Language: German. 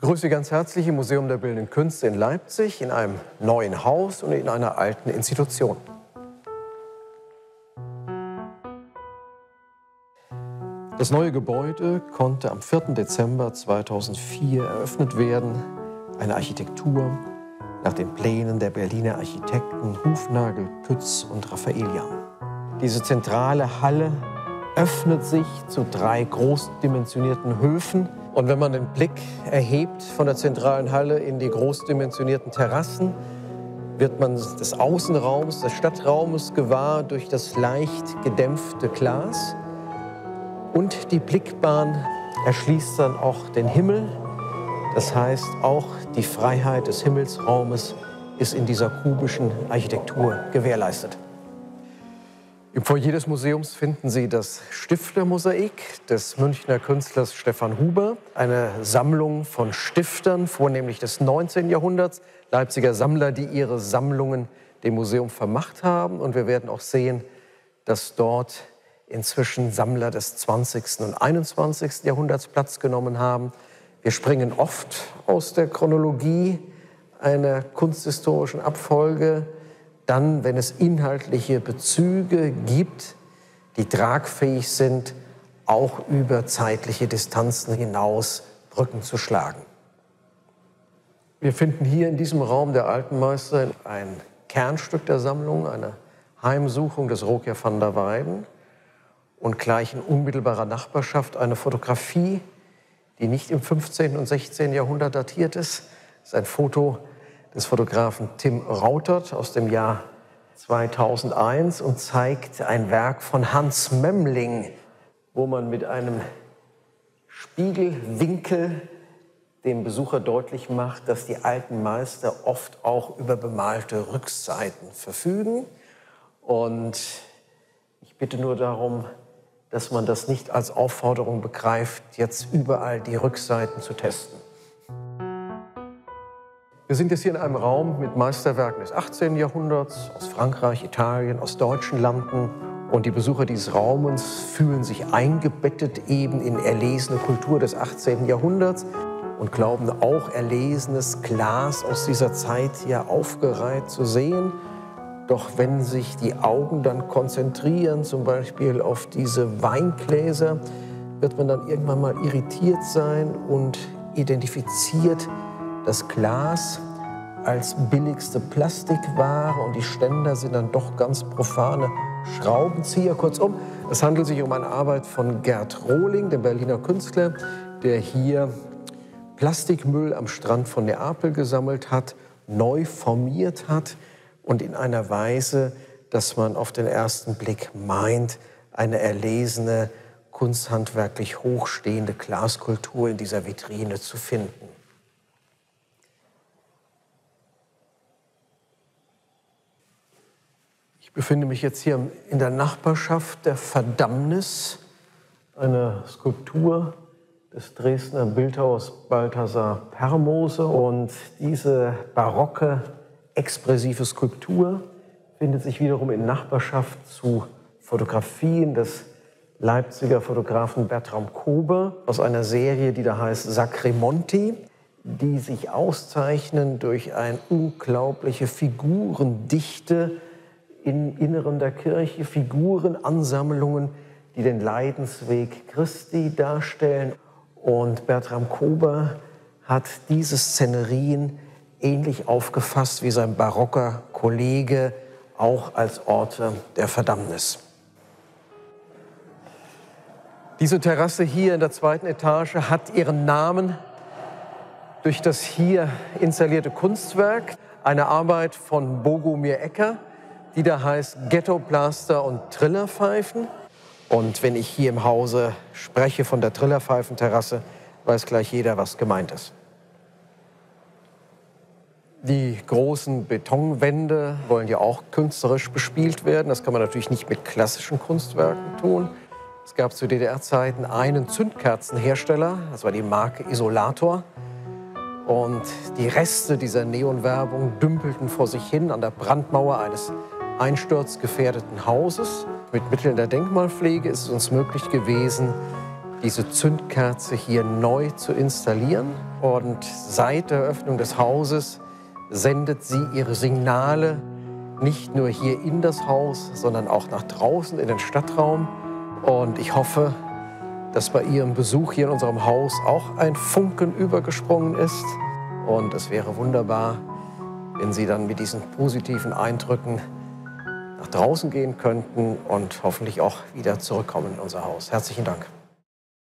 Sie ganz herzlich im Museum der Bildenden Künste in Leipzig, in einem neuen Haus und in einer alten Institution. Das neue Gebäude konnte am 4. Dezember 2004 eröffnet werden. Eine Architektur nach den Plänen der Berliner Architekten Hufnagel, Pütz und Raffaelian. Diese zentrale Halle öffnet sich zu drei großdimensionierten Höfen und wenn man den Blick erhebt von der zentralen Halle in die großdimensionierten Terrassen, wird man des Außenraums, des Stadtraumes gewahr durch das leicht gedämpfte Glas. Und die Blickbahn erschließt dann auch den Himmel. Das heißt, auch die Freiheit des Himmelsraumes ist in dieser kubischen Architektur gewährleistet. Im Foyer des Museums finden Sie das Stiftermosaik des Münchner Künstlers Stefan Huber, eine Sammlung von Stiftern, vornehmlich des 19. Jahrhunderts, Leipziger Sammler, die ihre Sammlungen dem Museum vermacht haben. Und wir werden auch sehen, dass dort inzwischen Sammler des 20. und 21. Jahrhunderts Platz genommen haben. Wir springen oft aus der Chronologie einer kunsthistorischen Abfolge dann, wenn es inhaltliche Bezüge gibt, die tragfähig sind, auch über zeitliche Distanzen hinaus Brücken zu schlagen. Wir finden hier in diesem Raum der Alten Meister ein Kernstück der Sammlung, eine Heimsuchung des Rogier van der Weyden und gleich in unmittelbarer Nachbarschaft eine Fotografie, die nicht im 15. und 16. Jahrhundert datiert ist. Das ist ein Foto des Fotografen Tim Rautert aus dem Jahr 2001 und zeigt ein Werk von Hans Memling, wo man mit einem Spiegelwinkel dem Besucher deutlich macht, dass die alten Meister oft auch über bemalte Rückseiten verfügen. Und ich bitte nur darum, dass man das nicht als Aufforderung begreift, jetzt überall die Rückseiten zu testen. Wir sind jetzt hier in einem Raum mit Meisterwerken des 18. Jahrhunderts, aus Frankreich, Italien, aus deutschen Landen. Und die Besucher dieses Raumes fühlen sich eingebettet eben in erlesene Kultur des 18. Jahrhunderts und glauben auch erlesenes Glas aus dieser Zeit hier aufgereiht zu sehen. Doch wenn sich die Augen dann konzentrieren, zum Beispiel auf diese Weingläser, wird man dann irgendwann mal irritiert sein und identifiziert das Glas als billigste Plastikware und die Ständer sind dann doch ganz profane Schraubenzieher. Kurzum, es handelt sich um eine Arbeit von Gerd Rohling, dem Berliner Künstler, der hier Plastikmüll am Strand von Neapel gesammelt hat, neu formiert hat und in einer Weise, dass man auf den ersten Blick meint, eine erlesene, kunsthandwerklich hochstehende Glaskultur in dieser Vitrine zu finden. Befinde mich jetzt hier in der Nachbarschaft der Verdammnis, einer Skulptur des Dresdner Bildhauers Balthasar Permose. Und diese barocke, expressive Skulptur findet sich wiederum in Nachbarschaft zu Fotografien des Leipziger Fotografen Bertram Kober aus einer Serie, die da heißt Sacremonti, die sich auszeichnen durch eine unglaubliche Figurendichte, im Inneren der Kirche Figuren, Ansammlungen, die den Leidensweg Christi darstellen. Und Bertram Kober hat diese Szenerien ähnlich aufgefasst wie sein barocker Kollege, auch als Orte der Verdammnis. Diese Terrasse hier in der zweiten Etage hat ihren Namen durch das hier installierte Kunstwerk, eine Arbeit von Bogomir Ecker, die da heißt Ghetto Blaster und Trillerpfeifen. Und wenn ich hier im Hause spreche von der Trillerpfeifenterrasse, weiß gleich jeder, was gemeint ist. Die großen Betonwände wollen ja auch künstlerisch bespielt werden. Das kann man natürlich nicht mit klassischen Kunstwerken tun. Es gab zu DDR-Zeiten einen Zündkerzenhersteller, das war die Marke Isolator. Und die Reste dieser Neonwerbung dümpelten vor sich hin an der Brandmauer eines einsturzgefährdeten Hauses. Mit Mitteln der Denkmalpflege ist es uns möglich gewesen, diese Zündkerze hier neu zu installieren. Und seit der Eröffnung des Hauses sendet sie ihre Signale nicht nur hier in das Haus, sondern auch nach draußen in den Stadtraum. Und ich hoffe, dass bei Ihrem Besuch hier in unserem Haus auch ein Funken übergesprungen ist. Und es wäre wunderbar, wenn Sie dann mit diesen positiven Eindrücken nach draußen gehen könnten und hoffentlich auch wieder zurückkommen in unser Haus. Herzlichen Dank.